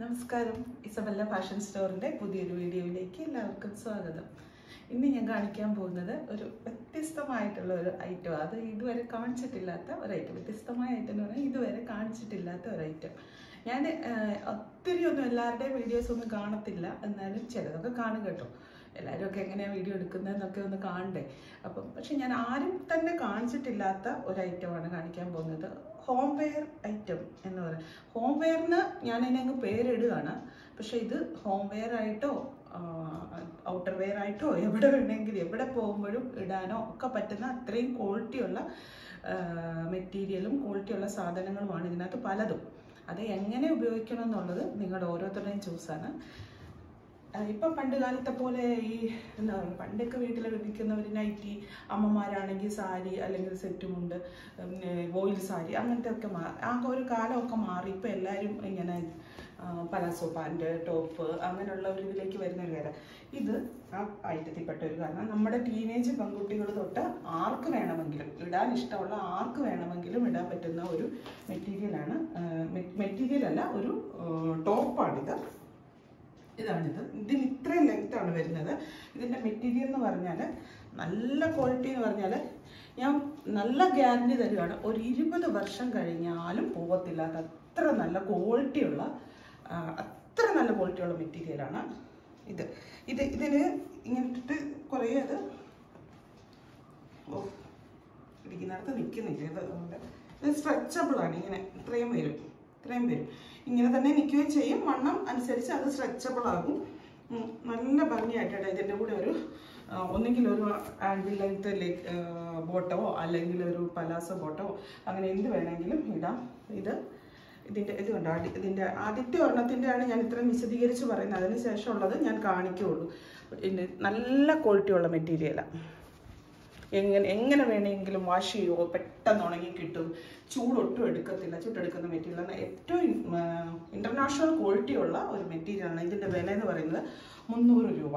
നമസ്കാരം. Isabella fashion സ്റ്റോറിന്റെ പുതിയൊരു വീഡിയോയിലേക്ക് എല്ലാവർക്കും സ്വാഗതം. ഇന്ന് ഞാൻ കാണിക്കാൻ പോകുന്നത് ഒരു വ്യത്യസ്തമായിട്ടുള്ള ഒരു ഐറ്റം അത് ഇതുവരെ കാണിച്ചിട്ടില്ലാത്ത ഒരു ഐറ്റം വ്യത്യസ്തമായ ഐറ്റം എന്ന് പറഞ്ഞാൽ ഇതുവരെ കാണിച്ചിട്ടില്ലാത്ത ഒരു ഐറ്റം ഞാൻ ഒത്തിരി ഒന്നും എല്ലാവരുടെയും വീഡിയോസ് ഒന്നും കാണത്തില്ല. എന്നാലും ചിലതൊക്കെ കാണും കേട്ടോ. എല്ലാവരും ഒക്കെ എങ്ങനെയാണ് വീഡിയോ എടുക്കുന്നതെന്നൊക്കെ ഒന്ന് കാണണ്ടേ? അപ്പം പക്ഷെ ഞാൻ ആരും തന്നെ കാണിച്ചിട്ടില്ലാത്ത ഒരു ഐറ്റമാണ് കാണിക്കാൻ പോകുന്നത്. ഹോം വെയർ ഐറ്റം എന്ന് പറയും ഹോം വെയറിന് ഞാൻ അതിനങ്ങ് പേരിടുകയാണ്. പക്ഷേ ഇത് ഹോം വെയർ ആയിട്ടോ ഔട്ടർ വെയർ ആയിട്ടോ എവിടെ വേണമെങ്കിലും എവിടെ പോകുമ്പോഴും ഇടാനോ ഒക്കെ പറ്റുന്ന അത്രയും ക്വാളിറ്റിയുള്ള മെറ്റീരിയലും ക്വാളിറ്റിയുള്ള സാധനങ്ങളുമാണ് ഇതിനകത്ത് പലതും. അത് എങ്ങനെ ഉപയോഗിക്കണം എന്നുള്ളത് നിങ്ങളുടെ ഓരോരുത്തരുടെയും ചൂസാണ് ഇപ്പം പണ്ട് കാലത്തെ പോലെ ഈ എന്താ പറയുക പണ്ടൊക്കെ വീട്ടിൽ നിൽക്കുന്നവർ നൈറ്റി അമ്മമാരാണെങ്കിൽ സാരി അല്ലെങ്കിൽ സെറ്റുമുണ്ട് ഓയിൽ സാരി അങ്ങനത്തെ ഒക്കെ മാറി ആ ഒരു കാലമൊക്കെ മാറി. ഇപ്പം എല്ലാവരും ഇങ്ങനെ പലാസോ പാന്റ് ടോപ്പ് അങ്ങനെയുള്ള ഒരു ഇതിലേക്ക് വരുന്ന ഒരു കാലം. ഇത് ആ ഐറ്റത്തിൽപ്പെട്ട ഒരു കാരണം നമ്മുടെ ടീനേജ് പെൺകുട്ടികൾ തൊട്ട് ആർക്ക് വേണമെങ്കിലും ഇടാൻ ഇഷ്ടമുള്ള ആർക്ക് വേണമെങ്കിലും ഇടാൻ പറ്റുന്ന ഒരു മെറ്റീരിയലാണ് മെറ്റീരിയൽ അല്ല ഒരു ടോപ്പാണിത് ഇതാണിത് ഇതിന് ഇത്രയും ആണ് വരുന്നത്. ഇതിന്റെ മെറ്റീരിയൽ എന്ന് പറഞ്ഞാൽ നല്ല ക്വാളിറ്റി എന്ന് പറഞ്ഞാൽ ഞാൻ നല്ല ഗ്യാരണ്ടി തരുവാണ്. ഒരു ഇരുപത് വർഷം കഴിഞ്ഞാലും പോകത്തില്ലാത്ത അത്ര നല്ല ക്വാളിറ്റിയുള്ള അത്ര നല്ല ക്വാളിറ്റിയുള്ള മെറ്റീരിയലാണ് ഇത്. ഇത് ഇതിന് ഇങ്ങനത്തെ കുറേ അത് ഓ ഇരിക്കുന്നിടത്ത് നിൽക്കുന്നില്ല ഇത് അതുകൊണ്ട് ഇത് സ്ട്രെച്ചബിൾ ആണ്. ഇങ്ങനെ ഇത്രയും വരും. ഇത്രയും വരും. ഇങ്ങനെ തന്നെ നിൽക്കുകയും ചെയ്യും. വണ്ണം അനുസരിച്ച് അത് സ്ട്രെച്ചബിൾ ആകും. നല്ല ഭംഗിയായിട്ടാണ് ഇതിന്റെ കൂടെ ഒരു ഒന്നുകിൽ ഒരു ആൻഡിൽ ലെങ്ത് ബോട്ടോ അല്ലെങ്കിൽ ഒരു പലാസ ബോട്ടോ അങ്ങനെ എന്ത് വേണമെങ്കിലും ഇടാം. ഇത് ഇതിന്റെ ഇത് അടി ഇതിന്റെ ആദ്യത്തെ ഒരെണ്ണത്തിന്റെയാണ് ഞാൻ ഇത്രയും വിശദീകരിച്ച് പറയുന്നത്. അതിന് ശേഷമുള്ളത് ഞാൻ കാണിക്കുകയുള്ളൂ. പിന്നെ നല്ല ക്വാളിറ്റിയുള്ള മെറ്റീരിയലാണ് എങ്ങനെ എങ്ങനെ വേണമെങ്കിലും വാഷ് ചെയ്യുമോ പെട്ടെന്ന് ഉണങ്ങി കിട്ടും. ചൂടൊട്ടും എടുക്കത്തില്ല. ചൂടെടുക്കുന്ന മെറ്റീരിയലാണ് ഏറ്റവും ഇന്റർനാഷണൽ ക്വാളിറ്റി ഉള്ള ഒരു മെറ്റീരിയലാണ് ഇതിന്റെ വില എന്ന് പറയുന്നത് മുന്നൂറ് രൂപ.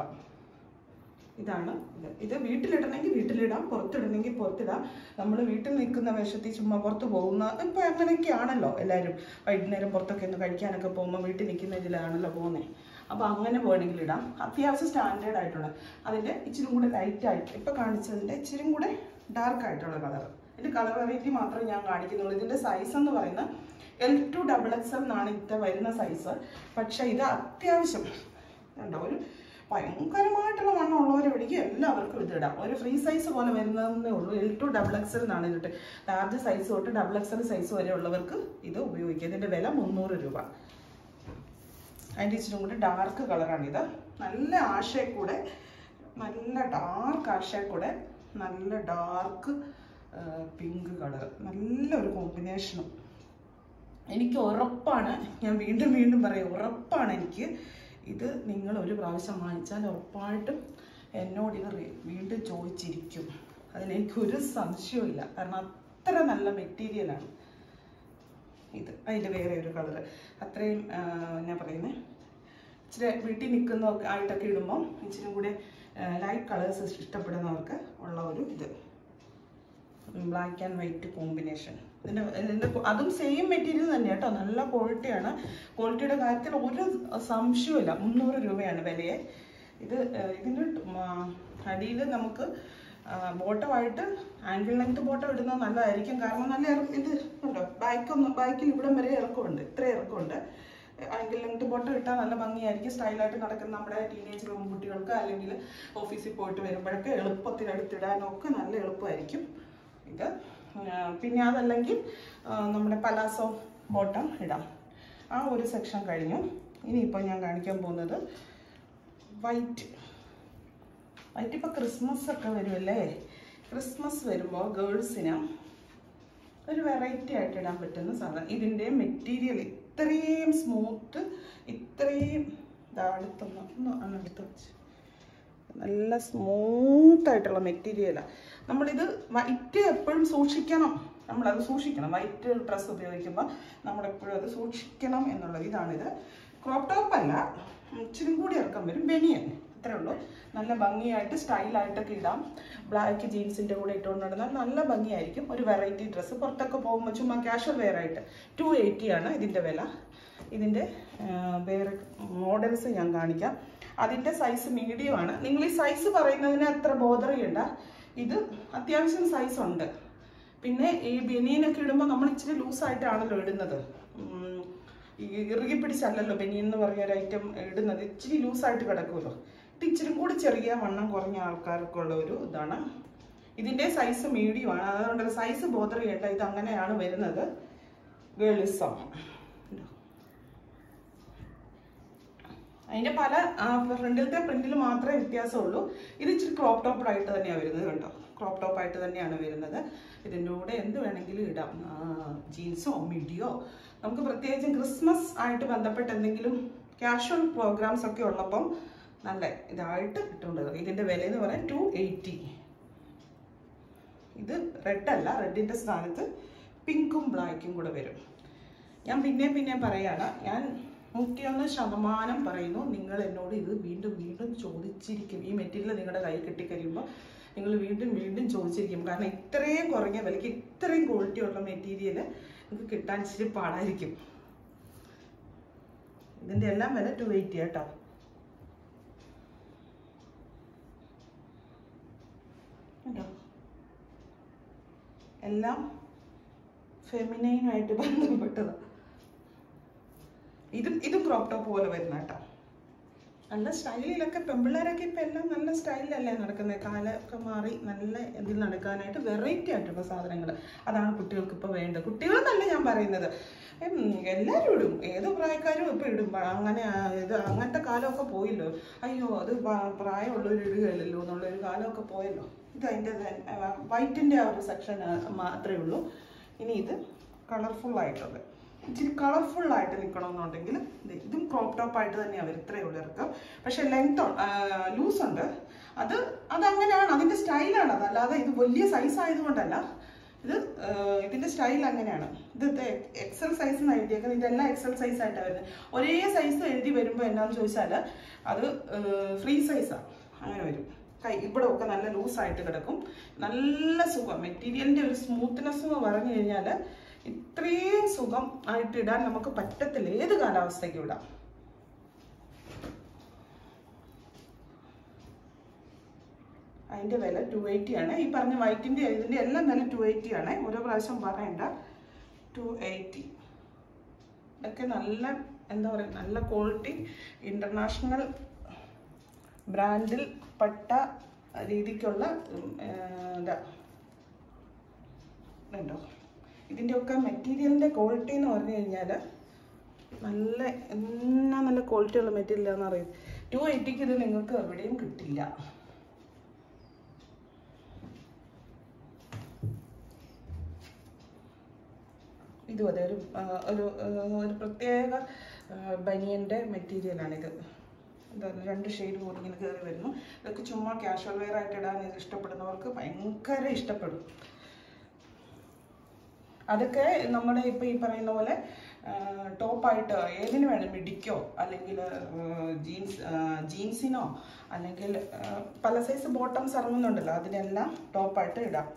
ഇതാണ് ഇത്. ഇത് വീട്ടിലിടണമെങ്കിൽ വീട്ടിലിടാം. പുറത്തിടണമെങ്കിൽ പുറത്തിടാം. നമ്മൾ വീട്ടിൽ നിൽക്കുന്ന വേഷത്തിൽ ചുമ്മാ പുറത്ത് പോകുന്ന ഇപ്പോൾ അങ്ങനെയൊക്കെയാണല്ലോ എല്ലാവരും വൈകുന്നേരം പുറത്തൊക്കെ ഒന്ന് കഴിക്കാനൊക്കെ പോകുമ്പോൾ വീട്ടിൽ നിൽക്കുന്ന ഇതിലാണല്ലോ പോകുന്നത് അപ്പോൾ അങ്ങനെ വേണമെങ്കിൽ ഇടാം. അത്യാവശ്യം സ്റ്റാൻഡേർഡ് ആയിട്ടുള്ള. അതിന്റെ ഇച്ചിരി കൂടെ ലൈറ്റ് ആയിട്ട് ഇപ്പോൾ കാണിച്ചതിന്റെ ഇച്ചിരി കൂടെ ഡാർക്ക് ആയിട്ടുള്ള കളർ ഇതിന്റെ കളർ വെറൈറ്റി മാത്രമേ ഞാൻ കാണിക്കുന്നുള്ളൂ. ഇതിന്റെ സൈസ് എന്ന് പറയുന്നത് L to double X L എന്നാണ് ഇത് വരുന്ന സൈസ് പക്ഷേ ഇത് അത്യാവശ്യം ഉണ്ടോ ഒരു ഭയങ്കരമായിട്ടുള്ള വണ്ണം ഉള്ളവരെവിടേക്ക് എല്ലാവർക്കും ഇത് ഇടാം. ഒരു ഫ്രീ സൈസ് പോലെ വരുന്നതേ ഉള്ളൂ. എൽ ടു ഡബിൾ എക്സൽ എന്നാണ് ഇതിട്ട്. ലാർജ് സൈസ് തൊട്ട് ഡബിൾ എക്സൽ സൈസ് വരെ ഉള്ളവർക്ക് ഇത് ഉപയോഗിക്കാം. ഇതിന്റെ വില മുന്നൂറ് രൂപ. അതിന്റെ ഇച്ചിരി കൂടി ഡാർക്ക് ഇത്. നല്ല ആശയക്കൂടെ നല്ല ഡാർക്ക് ആശയക്കൂടെ നല്ല ഡാർക്ക് പിങ്ക് കളർ നല്ലൊരു കോമ്പിനേഷനും എനിക്ക് ഉറപ്പാണ് ഞാൻ വീണ്ടും വീണ്ടും പറയും ഉറപ്പാണ് എനിക്ക് ഇത് നിങ്ങൾ ഒരു പ്രാവശ്യം വാങ്ങിച്ചാൽ ഉറപ്പായിട്ടും എന്നോട് ഇത് വീണ്ടും ചോദിച്ചിരിക്കും. അതിനെനിക്കൊരു സംശയമില്ല കാരണം അത്ര നല്ല മെറ്റീരിയലാണ് ഇത്. അതിന്റെ വേറെ ഒരു കളറ് അത്രയും ഞാൻ പറയുന്നത് ഇച്ചിരി വീട്ടിൽ നിൽക്കുന്നതൊക്കെ ആയിട്ടൊക്കെ ഇടുമ്പോൾ ഇച്ചിരി കൂടെ ലൈറ്റ് കളേഴ്സ് ഇഷ്ടപ്പെടുന്നവർക്ക് ഉള്ള ഒരു ഇത്. ബ്ലാക്ക് ആൻഡ് വൈറ്റ് കോമ്പിനേഷൻ ഇതിന്റെ അതും സെയിം മെറ്റീരിയൽ തന്നെ കേട്ടോ നല്ല ക്വാളിറ്റിയാണ് ക്വാളിറ്റിയുടെ കാര്യത്തിൽ ഒരു സംശയമില്ല മുന്നൂറ് രൂപയാണ് വിലയെ. ഇത് ഇതിന്റെ അടിയിൽ നമുക്ക് ബോട്ടമായിട്ട് ആംഗിൾ ലെങ്ത് ബോട്ടം ഇടുന്നത് നല്ലതായിരിക്കും. കാരണം നല്ല ഇത് ഉണ്ടോ? ബാക്കൊന്നും ബാക്കിൽ ഇവിടം വരെ ഇറക്കമുണ്ട്. ഇത്ര ഇറക്കമുണ്ട്. ആംഗിൾ ലെങ്ത് ബോട്ടം ഇട്ടാൽ നല്ല ഭംഗിയായിരിക്കും. സ്റ്റൈലായിട്ട് നടക്കുന്ന നമ്മുടെ ടീനേജ് കുട്ടികൾക്ക് അല്ലെങ്കിൽ ഓഫീസിൽ പോയിട്ട് വരുമ്പോഴൊക്കെ എളുപ്പത്തിൽ എടുത്തിടാനൊക്കെ നല്ല എളുപ്പമായിരിക്കും. ഇത് പിന്നെ അതല്ലെങ്കിൽ നമ്മുടെ പലാസോ ബോട്ടം ഇടാം. ആ ഒരു സെക്ഷൻ കഴിഞ്ഞു. ഇനിയിപ്പോൾ ഞാൻ കാണിക്കാൻ പോകുന്നത് വൈറ്റ്. വൈറ്റ് ഇപ്പോൾ ക്രിസ്മസ് ഒക്കെ വരുമല്ലേ ക്രിസ്മസ് വരുമ്പോൾ ഗേൾസിന് ഒരു വെറൈറ്റി ആയിട്ട് ഇടാൻ പറ്റുന്ന സാധനം. ഇതിന്റെ മെറ്റീരിയൽ ഇത്രയും സ്മൂത്ത് ഇത്രയും അടുത്തൊന്ന് ഒന്ന് അങ്ങെടുത്ത് വെച്ച്. നല്ല സ്മൂത്ത് ആയിട്ടുള്ള മെറ്റീരിയലാണ് നമ്മളിത് വൈറ്റ് എപ്പോഴും സൂക്ഷിക്കണം. നമ്മളത് സൂക്ഷിക്കണം. വൈറ്റ് ഡ്രസ്സ് ഉപയോഗിക്കുമ്പോൾ നമ്മളെപ്പോഴും അത് സൂക്ഷിക്കണം എന്നുള്ളത് ഇതാണിത് ക്രോപ്പ് ടോപ്പ് അല്ല ഇച്ചിരി കൂടി ഇറക്കം വരും. ബനിയൻ. ഇത്രേ ഉള്ളൂ. നല്ല ഭംഗിയായിട്ട് സ്റ്റൈലായിട്ടൊക്കെ ഇടാം. ബ്ലാക്ക് ജീൻസിന്റെ കൂടെ ഇട്ടുകൊണ്ട് നടന്നാൽ നല്ല ഭംഗിയായിരിക്കും. ഒരു വെറൈറ്റി ഡ്രസ്സ് പുറത്തൊക്കെ പോകുമ്പോൾ ചുമ്മാ കാഷ്വൽ വെയർ ആയിട്ട്. ടു എയ്റ്റി ആണ് ഇതിന്റെ വില. ഇതിന്റെ വേറെ മോഡൽസ് ഞാൻ കാണിക്കാം. അതിന്റെ സൈസ് മീഡിയം ആണ്. നിങ്ങൾ ഈ സൈസ് പറയുന്നതിന് അത്ര ബോധറിയണ്ട. ഇത് അത്യാവശ്യം സൈസ് ഉണ്ട്. പിന്നെ ഈ ബനിയനൊക്കെ ഇടുമ്പോൾ നമ്മൾ ഇച്ചിരി ലൂസായിട്ടാണല്ലോ ഇടുന്നത്. ഇറുകി പിടിച്ചല്ലല്ലോ ബനിയൻ എന്ന് പറഞ്ഞ ഒരു ഐറ്റം ഇടുന്നത്. ഇച്ചിരി ലൂസായിട്ട് കിടക്കുമല്ലോ. ഇച്ചിരി കൂടി ചെറിയ വണ്ണം കുറഞ്ഞ ആൾക്കാർക്കുള്ള ഒരു ഇതാണ്. ഇതിന്റെ സൈസ് മീഡിയം ആണ്. അതുകൊണ്ട് സൈസ് ബോധർ ചെയ്യേണ്ട. ഇത് അങ്ങനെയാണ് വരുന്നത്. ഗേൾസം അതിന്റെ പല ഫ്രണ്ടിലത്തെ പ്രിന്റിൽ മാത്രമേ വ്യത്യാസമുള്ളൂ. ഇത് ഇച്ചിരി ക്രോപ്പ് ടോപ്പ് ആയിട്ട് തന്നെയാണ് വരുന്നത് കണ്ടോ ക്രോപ്പ് ടോപ്പ് ആയിട്ട് തന്നെയാണ് വരുന്നത്. ഇതിന്റെ കൂടെ എന്ത് വേണമെങ്കിലും ഇടാം. ജീൻസോ മിഡിയോ നമുക്ക് പ്രത്യേകിച്ചും ക്രിസ്മസ് ആയിട്ട് ബന്ധപ്പെട്ട് എന്തെങ്കിലും കാഷ്വൽ പ്രോഗ്രാംസ് ഒക്കെ ഉള്ളപ്പം നല്ല ഇതായിട്ട് കിട്ടുന്നത് ഇതിന്റെ വില എന്ന് പറയാൻ ടു എയ്റ്റി ഇത് റെഡ് അല്ല റെഡിന്റെ സ്ഥാനത്ത് പിങ്കും ബ്ലാക്കും കൂടെ വരും. ഞാൻ പിന്നെയും പിന്നെയും പറയാണ് ഞാൻ നൂറ്റിയൊന്ന് ശതമാനം പറയുന്നു നിങ്ങൾ എന്നോട് ഇത് വീണ്ടും വീണ്ടും ചോദിച്ചിരിക്കും. ഈ മെറ്റീരിയൽ നിങ്ങളുടെ കയ്യിൽ കിട്ടിക്കഴിയുമ്പോൾ നിങ്ങൾ വീണ്ടും വീണ്ടും ചോദിച്ചിരിക്കും. കാരണം ഇത്രയും കുറഞ്ഞ വിലയ്ക്ക് ഇത്രയും ക്വാളിറ്റി ഉള്ള മെറ്റീരിയൽ നിങ്ങൾക്ക് കിട്ടാൻ ഇച്ചിരി പാടായിരിക്കും. ഇതിന്റെ എല്ലാം വില ടു എയ്റ്റി കേട്ടോ കണ്ടോ എല്ലാം ഫെമിനൈനുമായിട്ട് ബന്ധപ്പെട്ടത്. ഇതും ഇതും ക്രോപ്പ് ടോപ്പ് പോലെ വരുന്ന കേട്ടോ. നല്ല സ്റ്റൈലിലൊക്കെ പെമ്പിള്ളേരൊക്കെ ഇപ്പം എല്ലാം നല്ല സ്റ്റൈലിലല്ലേ നടക്കുന്നത് കാലമൊക്കെ മാറി നല്ല ഇതിൽ നടക്കാനായിട്ട് വെറൈറ്റി ആയിട്ടുള്ള സാധനങ്ങൾ അതാണ് കുട്ടികൾക്ക് ഇപ്പോൾ വേണ്ടത്. കുട്ടികളെന്നല്ല ഞാൻ പറയുന്നത്. എല്ലാവരും ഇടും. ഏത് പ്രായക്കാരും ഇപ്പം ഇടും. അങ്ങനെ ഇത് അങ്ങനത്തെ കാലമൊക്കെ പോയല്ലോ. അയ്യോ അത് പ്രായമുള്ളവർ ഇടുകയല്ലോ എന്നുള്ളൊരു കാലമൊക്കെ പോയല്ലോ. ഇത് അതിന്റെ വൈറ്റിന്റെ ആ ഒരു സെക്ഷൻ മാത്രമേ ഉള്ളൂ. ഇനി ഇത് കളർഫുൾ ആയിട്ടുള്ളത് ഇച്ചിരി കളർഫുൾ ആയിട്ട് നിൽക്കണമെന്നുണ്ടെങ്കിൽ ഇതും ക്രോപ്പ് ടോപ്പ് ആയിട്ട് തന്നെയാണ് അവർ ഇത്രയേ ഉള്ളൂ ഇറക്കം. പക്ഷേ ലെങ്ത് ലൂസ് ഉണ്ട്. അത് അതങ്ങനെയാണ് അതിന്റെ സ്റ്റൈലാണ് അതല്ലാതെ ഇത് വലിയ സൈസ് ആയതുകൊണ്ടല്ല. ഇത് ഇതിന്റെ സ്റ്റൈൽ അങ്ങനെയാണ്. ഇത് ഇത് എക്സൽ സൈസ് എഴുതിയേക്കുന്നത് ഇതെല്ലാം എക്സൽ സൈസ് ആയിട്ടാണ് വരുന്നത്. ഒരേ സൈസ് എഴുതി വരുമ്പോൾ എന്നാന്ന് ചോദിച്ചാൽ അത് ഫ്രീ സൈസാണ് അങ്ങനെ വരും. കൈ ഇവിടെ ഒക്കെ നല്ല ലൂസായിട്ട് കിടക്കും. നല്ല സുഖം. മെറ്റീരിയലിന്റെ ഒരു സ്മൂത്ത്നെസ് എന്ന് പറഞ്ഞു കഴിഞ്ഞാൽ ഇത്രയും സുഖം ആയിട്ട് ഇടാൻ നമുക്ക് പറ്റത്തില്ല. ഏത് കാലാവസ്ഥയ്ക്കും ഇടാം. അതിന്റെ വില ടു എയ്റ്റി ആണ്. ഈ പറഞ്ഞ വൈറ്റിന്റെ ഇതിന്റെ എല്ലാം വില ടു എയ്റ്റി ആണ്. ഓരോ പ്രാവശ്യം പറയണ്ട. ടു എയ്റ്റി ഇതൊക്കെ നല്ല എന്താ പറയുക നല്ല ക്വാളിറ്റി ഇന്റർനാഷണൽ ബ്രാൻഡിൽ പെട്ട രീതിക്കുള്ള ഇതാ. കണ്ടോ? ഇതിന്റെയൊക്കെ മെറ്റീരിയലിന്റെ ക്വാളിറ്റി എന്ന് പറഞ്ഞു കഴിഞ്ഞാൽ നല്ല എന്നാ നല്ല ക്വാളിറ്റി ഉള്ള മെറ്റീരിയലാണെന്ന് അറിയാം. ടു എയ്റ്റിക്ക് ഇത് നിങ്ങൾക്ക് എവിടെയും കിട്ടില്ല. ഇതും അതെ ഒരു ഒരു ഒരു പ്രത്യേക ബനിയന്റെ മെറ്റീരിയലാണിത് എന്താ രണ്ട് ഷെയ്ഡ് പോലെ ഇങ്ങനെ കയറി വരുന്നു. ഇതൊക്കെ ചുമ്മാ ക്യാഷ്വൽ വെയർ ആയിട്ട് ഇടാൻ ഇഷ്ടപ്പെടുന്നവർക്ക് ഭയങ്കര ഇഷ്ടപ്പെടും. അതൊക്കെ നമ്മുടെ ഇപ്പം ഈ പറയുന്ന പോലെ ടോപ്പായിട്ട് ഏതിന് വേണം മിടിക്കോ അല്ലെങ്കിൽ ജീൻസ് ജീൻസിനോ അല്ലെങ്കിൽ പല സൈസ് ബോട്ടംസ് ഇറങ്ങുന്നുണ്ടല്ലോ അതിനെല്ലാം ടോപ്പായിട്ട് ഇടാം.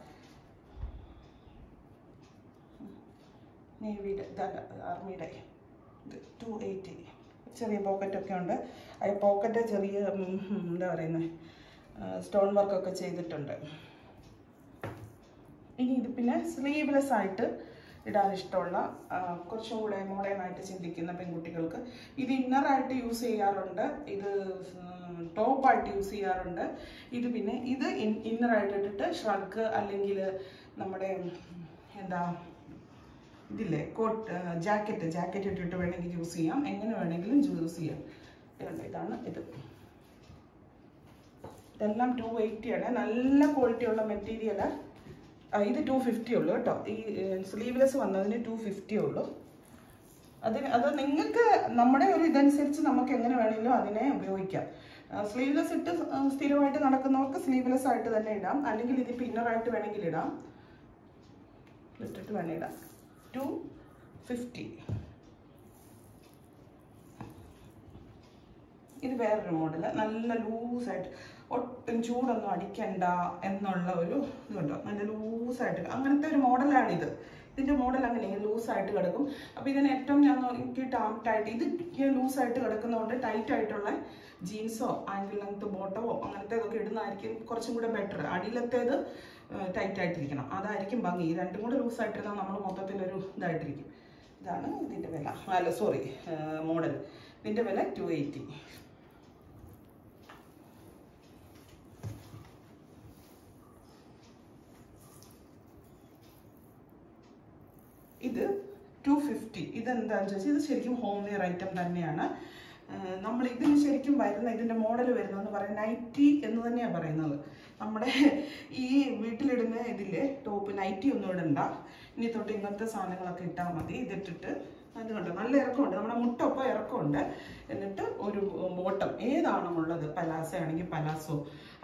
നേവിയുടെ ഇതല്ല ആർമിയുടെ ഇത് ടു എയ്റ്റി ചെറിയ പോക്കറ്റൊക്കെ ഉണ്ട്. ആ പോക്കറ്റ് ചെറിയ എന്താ പറയുന്നത് സ്റ്റോൺ വർക്കൊക്കെ ചെയ്തിട്ടുണ്ട്. ഇനി ഇത് പിന്നെ സ്ലീവ്ലെസ് ആയിട്ട് ഇടാൻ ഇഷ്ടമുള്ള കുറച്ചും കൂടെ മോഡേൺ ആയിട്ട് ചിന്തിക്കുന്ന പെൺകുട്ടികൾക്ക് ഇത് ഇന്നറായിട്ട് യൂസ് ചെയ്യാറുണ്ട്. ഇത് ടോപ്പായിട്ട് യൂസ് ചെയ്യാറുണ്ട്. ഇത് പിന്നെ ഇത് ഇന്നറായിട്ട് ഇട്ടിട്ട് ഷ്രഗ് അല്ലെങ്കിൽ നമ്മുടെ എന്താ ഇതില്ലേ? കോട്ട് ജാക്കറ്റ് ജാക്കറ്റ് ഇട്ടിട്ട് വേണമെങ്കിൽ യൂസ് ചെയ്യാം. എങ്ങനെ വേണമെങ്കിലും യൂസ് ചെയ്യാം. ഇതാണ് ഇത്. ഇതെല്ലാം ടു എയ്റ്റി ആണ്. നല്ല ക്വാളിറ്റി ഉള്ള മെറ്റീരിയൽ ഇത് ടു ഫിഫ്റ്റി ഉള്ളൂ കേട്ടോ. ഈ സ്ലീവ്ലെസ് വന്നതിന് ടു ഫിഫ്റ്റി ഉള്ളൂ. അതിന് അത് നിങ്ങൾക്ക് നമ്മുടെ ഒരു ഇതനുസരിച്ച് നമുക്ക് എങ്ങനെ വേണമെങ്കിലും അതിനെ ഉപയോഗിക്കാം. സ്ലീവ്ലെസ് ഇട്ട് സ്ഥിരമായിട്ട് നടക്കുന്നവർക്ക് സ്ലീവ്ലെസ് ആയിട്ട് തന്നെ ഇടാം. അല്ലെങ്കിൽ ഇത് പിന്നറായിട്ട് വേണമെങ്കിൽ ഇടാം. ഇട്ടിട്ട് വേണമെങ്കിൽ ഇടാം. ടു ഫിഫ്റ്റി ഇത് വേറൊരു മോഡൽ നല്ല ലൂസായിട്ട് ഒട്ടും ചൂടൊന്നും അടിക്കണ്ട എന്നുള്ള ഒരു ഇതുണ്ടോ? നല്ല ലൂസായിട്ട് അങ്ങനത്തെ ഒരു മോഡലാണിത് ഇതിന്റെ മോഡൽ അങ്ങനെ ലൂസായിട്ട് കിടക്കും. അപ്പോൾ ഇതിന് ഏറ്റവും ഞാൻ എനിക്ക് ടാപ്റ്റായിട്ട് ഇത് ലൂസായിട്ട് കിടക്കുന്നതുകൊണ്ട് ടൈറ്റ് ആയിട്ടുള്ള ജീൻസോ ആങ്കിൾ ലെങ്ത് ബോട്ടമോ അങ്ങനത്തെ ഇതൊക്കെ ഇടുന്നതായിരിക്കും കുറച്ചും കൂടെ ബെറ്റർ അടിയിലത്തേത് ടൈറ്റ് ആയിട്ടിരിക്കണം അതായിരിക്കും ഭംഗി. ഈ രണ്ടും കൂടെ ലൂസായിട്ടിരുന്നാൽ നമ്മൾ മൊത്തത്തിലൊരു ഇതായിട്ടിരിക്കും. ഇതാണ് ഇതിന്റെ വില. അല്ല സോറി മോഡൽ ഇതിന്റെ വില ടു എയ്റ്റി ഇത് ടു ഫിഫ്റ്റി ഇതെന്താണെന്ന് ചോദിച്ചാൽ ഇത് ശരിക്കും ഹോം വെയർ ഐറ്റം തന്നെയാണ്. നമ്മൾ ഇതിന് ശരിക്കും വരുന്ന ഇതിന്റെ മോഡൽ വരുന്നതെന്ന് പറയുന്നത് നൈറ്റി എന്ന് തന്നെയാണ് പറയുന്നത്. നമ്മുടെ ഈ വീട്ടിലിടുന്ന ഇതിലെ ടോപ്പ് നൈറ്റി ഒന്നും ഇടണ്ട. ഇനി തൊട്ട് ഇങ്ങനത്തെ സാധനങ്ങളൊക്കെ ഇട്ടാൽ മതി. ഇതിട്ടിട്ട് അതുകൊണ്ട് നല്ല ഇറക്കമുണ്ട്. നമ്മുടെ മുട്ടൊപ്പം ഇറക്കമുണ്ട്. എന്നിട്ട് ഒരു ബോട്ടം ഏതാണോ ഉള്ളത്? പലാസോ ആണെങ്കിൽ പലാസോ